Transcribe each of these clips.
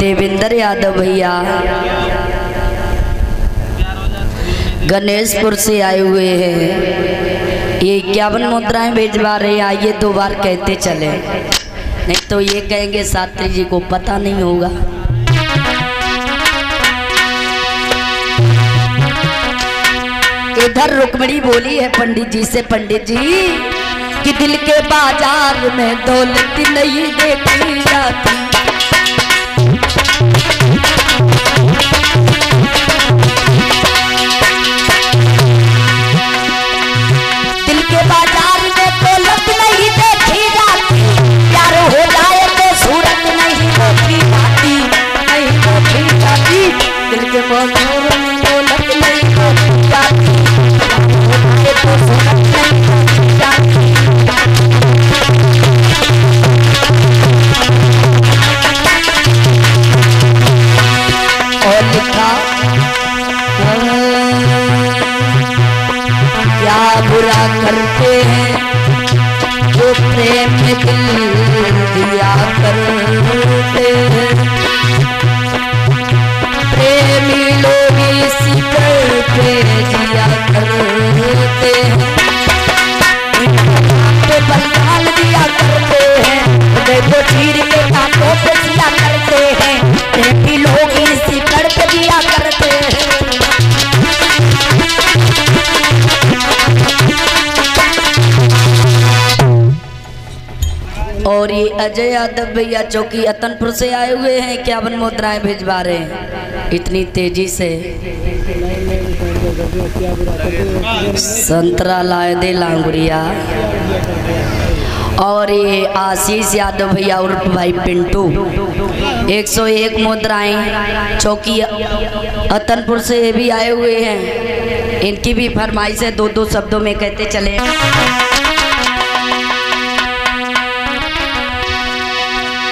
देवेंद्र यादव भैया। गणेशपुर से आए हुए हैं। ये इक्यावन मुद्राएँ भेजवा रहे आइए दो बार कहते चले। नहीं तो ये कहेंगे शास्त्री जी को पता नहीं होगा। इधर रुकमणी बोली है, पंडित जी से, पंडित जी, कि दिल के बाज़ार में दौलत नहीं देखी जाती। जाते हैं, जो प्रेम दिल दिया करते हैं। प्रेमी लोग इसी पर प्रेम तो दिया करते हैं। पे बंगाल दिया करते हैं हृदय को चीर के कांटों पे जिया अजय यादव भैया, चौकी अतनपुर से आए हुए हैं। क्या वन मुद्राएँ भिजवा रहे हैं। इतनी तेज़ी से। संतरा लाए दे लांगुरिया। और ये आशीष यादव भैया उर्फ़ भाई पिंटू। 101 मुद्राएँ चौकी अतनपुर से भी आए हुए हैं। इनकी भी फरमाइश है दो दो शब्दों में कहते चले।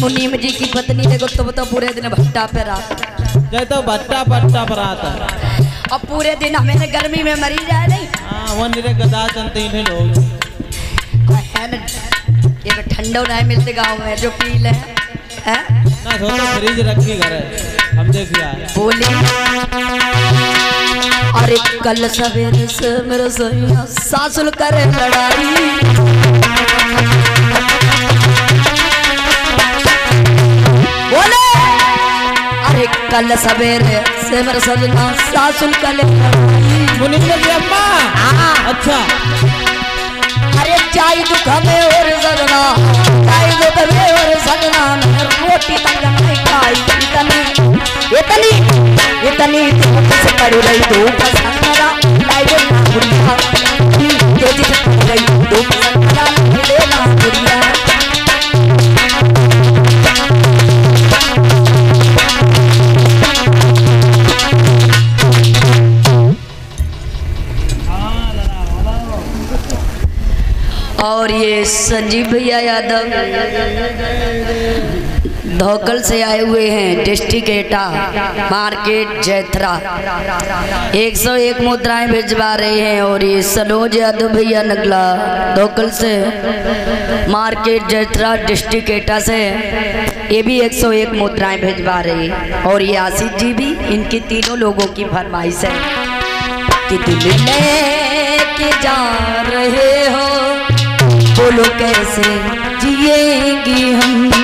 मुनीम जी की पत्नी देखो तो पूरे दिन भट्टा पे रहा तो भट्टा भट्टा पर आता अब पूरे दिन हमें गर्मी में मरी जाए नहीं हाँ वो निरे गदा चलते ही लोग। है ना? एक ठंडो नहीं मिलते गाँव में जो पी ले हैं? ना सो तो फ्रिज रखी घर है। हम देखिए बोली। अरे कल सवेरे से मेरे सैया सासुल करे लड़ाई। कल सवेरे सेवर सजना सासुल कल मुनि मुनिंदर जी अम्मा? हाँ। अच्छा। अरे चाय दुख में और सजना चाय दुख में और सजना रोटी तंग नहीं खाई इतनी। इतनी इतनी धूप से पड़ रही धूप संगरा संजीव भैया यादव। धोकल से आए हुए हैं डिस्ट्रिक्ट एटा मार्केट जैथरा 101 मुद्राएँ भिजवा रहे हैं और ये सनोज यादव भैया नगला धोकल से मार्केट जैथरा डिस्ट्रिक्ट एटा से ये भी 101 मुद्राएँ भिजवा रहे हैं। और ये आसिफ जी भी, इनकी तीनों लोगों की फरमाइश है कि दिल लेके जा रहे हो बोलो कैसे जिएँगे हम?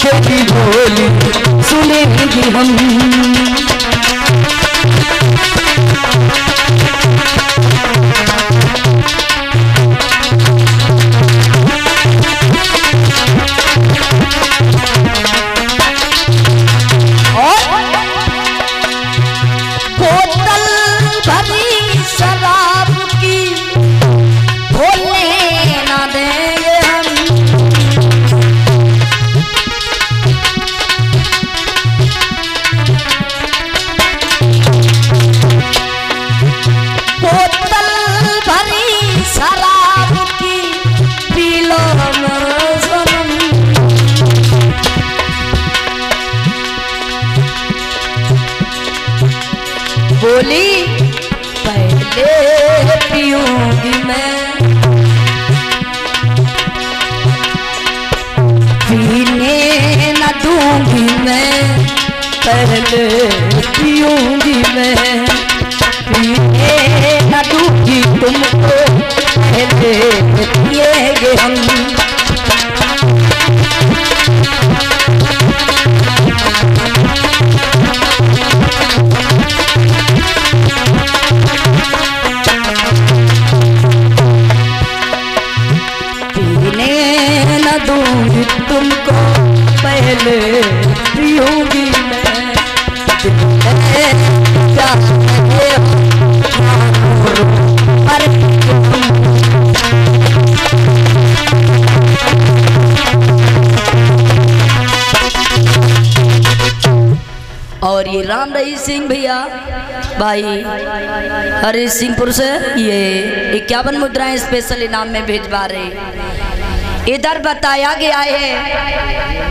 छोटी भोली सुने हम। बोली, पहले पीऊँगी मैं। पीने न दूँगी मैं, पहले पीऊँगी मैं। पीने न दूँगी तुमको, पहले पिएँगे हम। और ये राम रही सिंह भैया, भाई, हरी सिंहपुर से, ये इक्यावन मुद्राएँ स्पेशल इनाम में भेजवा रहे इधर बताया गया है।